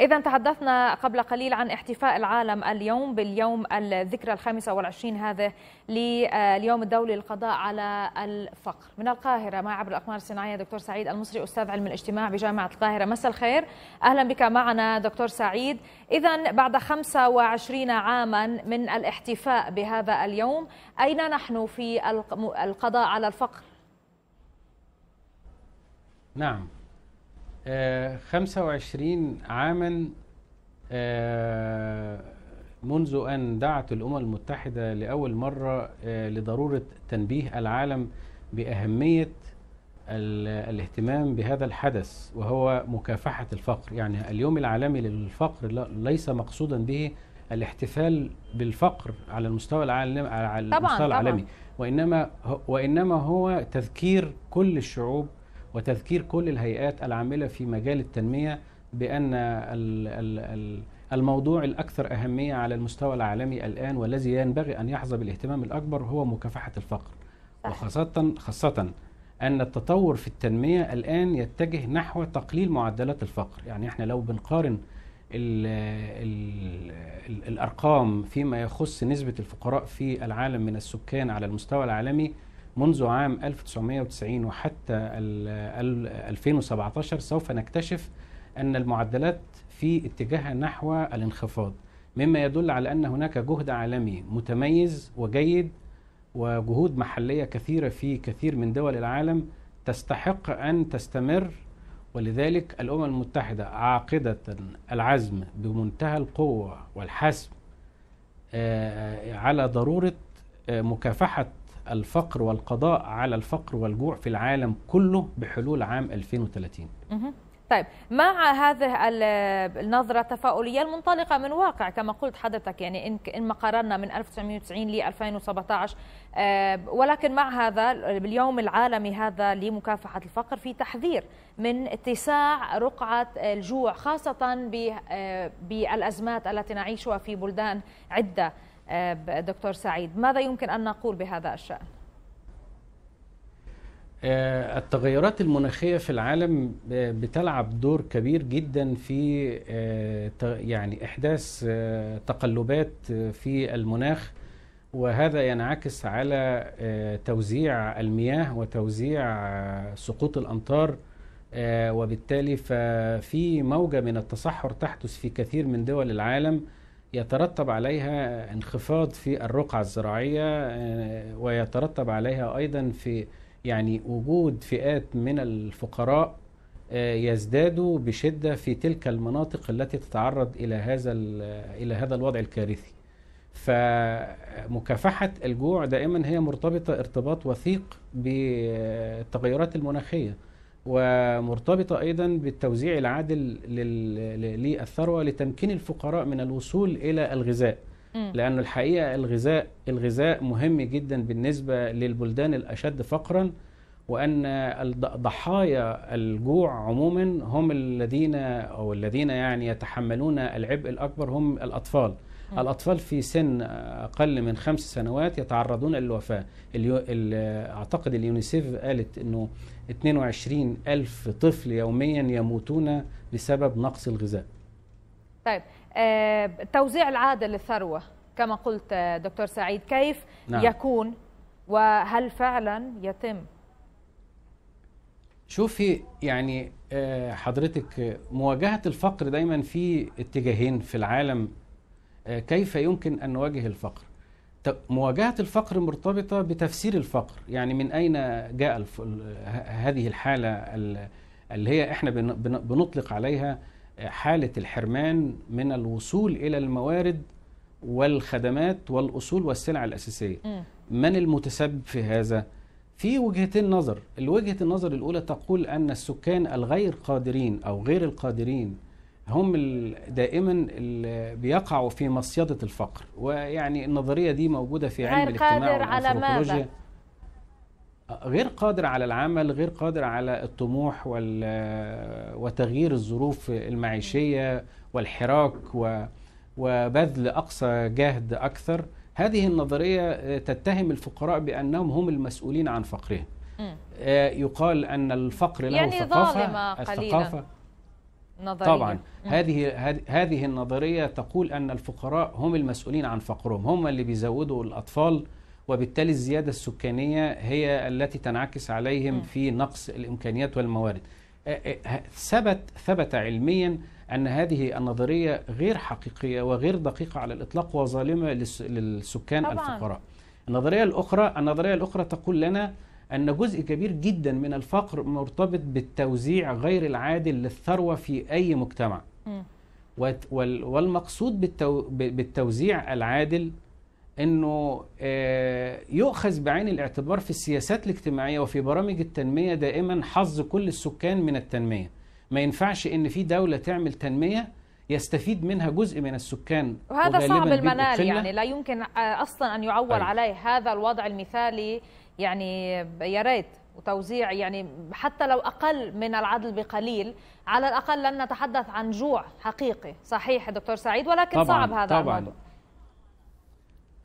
إذا تحدثنا قبل قليل عن احتفاء العالم اليوم باليوم الذكرى الخامسة والعشرين هذا لليوم الدولي للقضاء على الفقر. من القاهرة مع عبر الأقمار الصناعية دكتور سعيد المصري أستاذ علم الاجتماع بجامعة القاهرة. مساء الخير. أهلا بك معنا دكتور سعيد. إذا بعد 25 عاما من الاحتفاء بهذا اليوم أين نحن في القضاء على الفقر؟ نعم. 25 عاما منذ أن دعت الأمم المتحدة لأول مرة لضرورة تنبيه العالم بأهمية الاهتمام بهذا الحدث وهو مكافحة الفقر. يعني اليوم العالمي للفقر ليس مقصودا به الاحتفال بالفقر على المستوى العالمي على المستوى العالمي. وإنما وإنما هو تذكير كل الشعوب وتذكير كل الهيئات العاملة في مجال التنمية بأن الموضوع الأكثر أهمية على المستوى العالمي الآن والذي ينبغي أن يحظى بالاهتمام الأكبر هو مكافحة الفقر. وخاصة خاصة أن التطور في التنمية الآن يتجه نحو تقليل معدلات الفقر. يعني إحنا لو بنقارن ال ال ال الأرقام فيما يخص نسبة الفقراء في العالم من السكان على المستوى العالمي منذ عام 1990 وحتى 2017 سوف نكتشف أن المعدلات في اتجاه نحو الانخفاض مما يدل على أن هناك جهد عالمي متميز وجيد وجهود محلية كثيرة في كثير من دول العالم تستحق أن تستمر ولذلك الأمم المتحدة عاقدة العزم بمنتهى القوة والحسم على ضرورة مكافحة الفقر والقضاء على الفقر والجوع في العالم كله بحلول عام 2030 طيب مع هذه النظرة التفاؤلية المنطلقة من واقع كما قلت حضرتك يعني إن ما قارنا من 1990 ل 2017 ولكن مع هذا اليوم العالمي هذا لمكافحة الفقر في تحذير من اتساع رقعة الجوع خاصة بالأزمات التي نعيشها في بلدان عدة. دكتور سعيد ماذا يمكن أن نقول بهذا الشأن؟ التغيرات المناخية في العالم بتلعب دور كبير جدا في يعني إحداث تقلبات في المناخ وهذا ينعكس على توزيع المياه وتوزيع سقوط الأمطار وبالتالي ففي موجة من التصحر تحدث في كثير من دول العالم يترتب عليها انخفاض في الرقعة الزراعية ويترتب عليها أيضا في يعني وجود فئات من الفقراء يزدادوا بشدة في تلك المناطق التي تتعرض إلى هذا إلى هذا الوضع الكارثي. فمكافحة الجوع دائما هي مرتبطة ارتباط وثيق بالتغيرات المناخية ومرتبطة أيضا بالتوزيع العادل للثروة لتمكين الفقراء من الوصول إلى الغذاء لأن الحقيقة الغذاء الغذاء مهم جدا بالنسبة للبلدان الأشد فقرا وأن ضحايا الجوع عموما هم الذين أو الذين يعني يتحملون العبء الأكبر هم الأطفال. الأطفال في سن أقل من خمس سنوات يتعرضون للوفاة. أعتقد اليونيسيف قالت أنه 22 ألف طفل يوميا يموتون بسبب نقص الغذاء. طيب التوزيع العادل للثروة كما قلت دكتور سعيد كيف نعم. يكون؟ وهل فعلا يتم؟ شوفي يعني حضرتك مواجهة الفقر دايما في اتجاهين في العالم. كيف يمكن أن نواجه الفقر مواجهة الفقر مرتبطة بتفسير الفقر يعني من أين جاء هذه الحالة اللي هي إحنا بنطلق عليها حالة الحرمان من الوصول إلى الموارد والخدمات والأصول والسلع الأساسية م. من المتسبب في هذا؟ في وجهتين نظر الوجهة النظر الأولى تقول أن السكان الغير قادرين أو غير القادرين هم دائما بيقعوا في مصيدة الفقر. ويعني النظرية دي موجودة في علم الاجتماع غير قادر على ماذا؟ غير قادر على العمل غير قادر على الطموح وتغيير الظروف المعيشية والحراك وبذل أقصى جهد أكثر. هذه النظرية تتهم الفقراء بأنهم هم المسؤولين عن فقرهم. يقال أن الفقر له يعني ثقافة ظالمة قليلا. الثقافة نظرية. طبعا هذه هذه النظرية تقول أن الفقراء هم المسؤولين عن فقرهم هم اللي بيزودوا الأطفال وبالتالي الزيادة السكانية هي التي تنعكس عليهم م. في نقص الإمكانيات والموارد ثبت ثبت علميا أن هذه النظرية غير حقيقية وغير دقيقة على الإطلاق وظالمة للسكان طبعاً. الفقراء النظرية الأخرى النظرية الأخرى تقول لنا أن جزء كبير جدا من الفقر مرتبط بالتوزيع غير العادل للثروة في أي مجتمع والمقصود بالتو بالتوزيع العادل أنه آه، يؤخذ بعين الاعتبار في السياسات الاجتماعية وفي برامج التنمية دائما حظ كل السكان من التنمية ما ينفعش أن في دولة تعمل تنمية يستفيد منها جزء من السكان وهذا صعب المنال. يعني لا يمكن أصلا أن يعول أيوة. عليه هذا الوضع المثالي يعني يا ريت وتوزيع يعني حتى لو أقل من العدل بقليل على الأقل لن نتحدث عن جوع حقيقي. صحيح دكتور سعيد؟ ولكن طبعاً، صعب هذا طبعاً. الموضوع.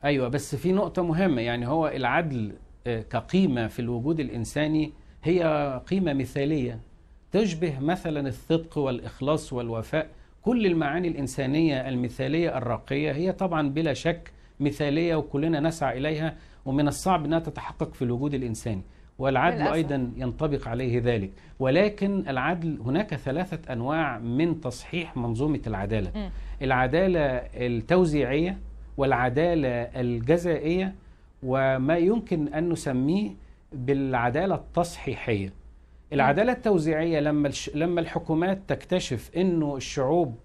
أيوه بس في نقطة مهمة. يعني هو العدل آه، كقيمة في الوجود الإنساني هي قيمة مثالية تشبه مثلا الصدق والإخلاص والوفاء. كل المعاني الإنسانية المثالية الراقية هي طبعا بلا شك مثالية وكلنا نسعى إليها. ومن الصعب أنها تتحقق في الوجود الإنساني والعدل. أيضا ينطبق عليه ذلك. ولكن العدل هناك ثلاثة أنواع من تصحيح منظومة العدالة. مم. العدالة التوزيعية والعدالة الجزائية وما يمكن أن نسميه بالعدالة التصحيحية. العدالة التوزيعية لما الش... لما الحكومات تكتشف أنه الشعوب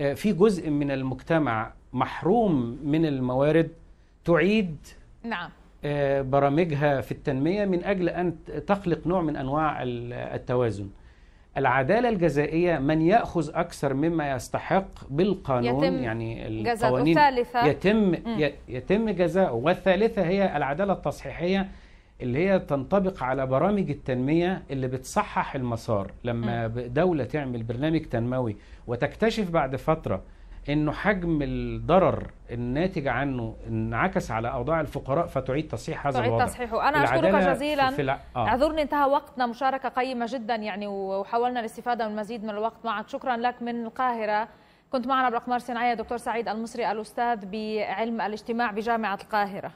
آه، في جزء من المجتمع محروم من الموارد تعيد نعم. برامجها في التنمية من أجل أن تخلق نوع من أنواع ال- التوازن. العدالة الجزائية من يأخذ أكثر مما يستحق بالقانون يتم يعني القوانين الثالثة يتم يتم جزاؤه والثالثة هي العدالة التصحيحية اللي هي تنطبق على برامج التنمية اللي بتصحح المسار. لما دولة تعمل برنامج تنموي وتكتشف بعد فترة إنه حجم الضرر الناتج عنه انعكس على أوضاع الفقراء فتعيد تصحيح هذا تعيد الوضع. تصحيحه. أنا أشكرك جزيلا في- الع- آه. أعذرني انتهى وقتنا. مشاركة قيمة جدا يعني وحاولنا الاستفادة من مزيد من الوقت معك. شكرا لك من القاهرة. كنت معنا بالاقمار الصناعيه دكتور سعيد المصري الأستاذ بعلم الاجتماع بجامعة القاهرة.